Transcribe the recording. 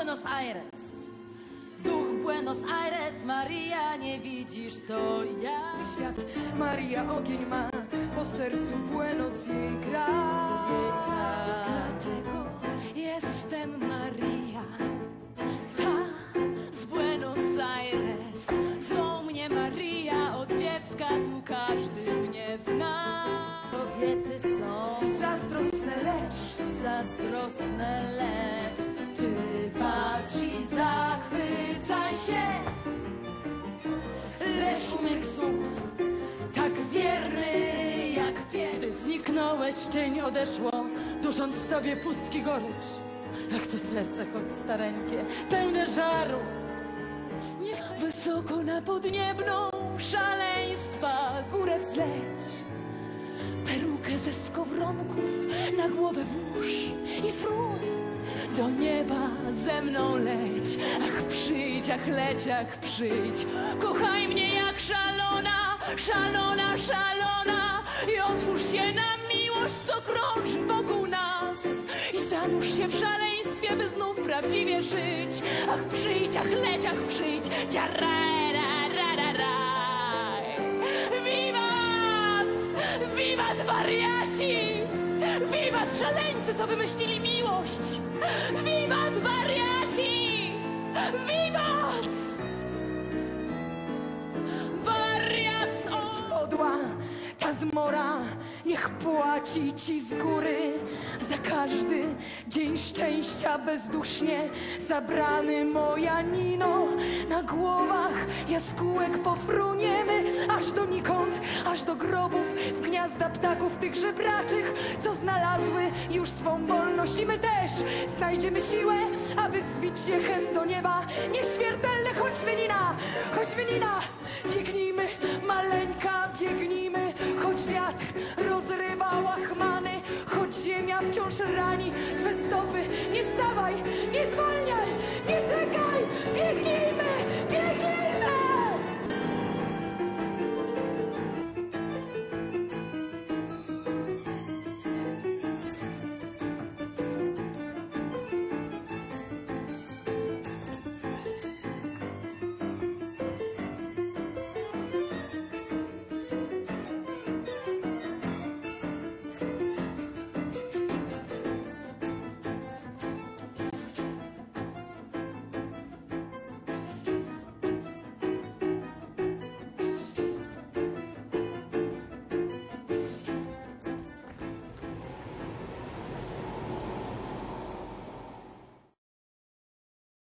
Buenos Aires. Duch Buenos Aires, Maria, nie widzisz to ja. Świat Maria ogień ma, bo w sercu Buenos jej gra. Dlatego jestem Maria, ta z Buenos Aires. Zwą mnie Maria, od dziecka tu każdy mnie zna. Kobiety są Zazdrosne lecz, zazdrosne, lecz patrz i zachwycaj się. Lecz u mych stóp, tak wierny jak pies. Ty zniknąłeś, cień odeszło, dusząc w sobie pustki gorycz. Ach, to serce choć stareńkie, pełne żaru. Niech wysoko na podniebną szaleństwa górę wzleć. Perukę ze skowronków na głowę włóż i fruń. Do nieba ze mną leć, ach przyjdź, ach leć, ach przyjdź. Kochaj mnie jak szalona, szalona, szalona i otwórz się na miłość, co krąży wokół nas. I zanurz się w szaleństwie, by znów prawdziwie żyć. Ach przyjdź, ach leć, ach przyjdź, ciarararararaj. Wiwat! Wiwat wariaci! Wiwat szaleńcy, co wymyślili miłość! Wiwat wariaci! Wiwat! Wariat! O! podła, ta zmora, niech płaci ci z góry za każdy dzień szczęścia bezdusznie zabrany moja Nino. Na głowach jaskółek pofruniemy aż donikąd, aż do grobów w gniazda ptaków tych żebraczych, co też znajdziemy siłę, aby wzbić się hen do nieba. Nieśmiertelne, chodźmy Nina, chodźmy Nina, biegnijmy maleńka, biegnijmy, choć wiatr rozrywa łachmany, choć ziemia wciąż rani Twe stopy,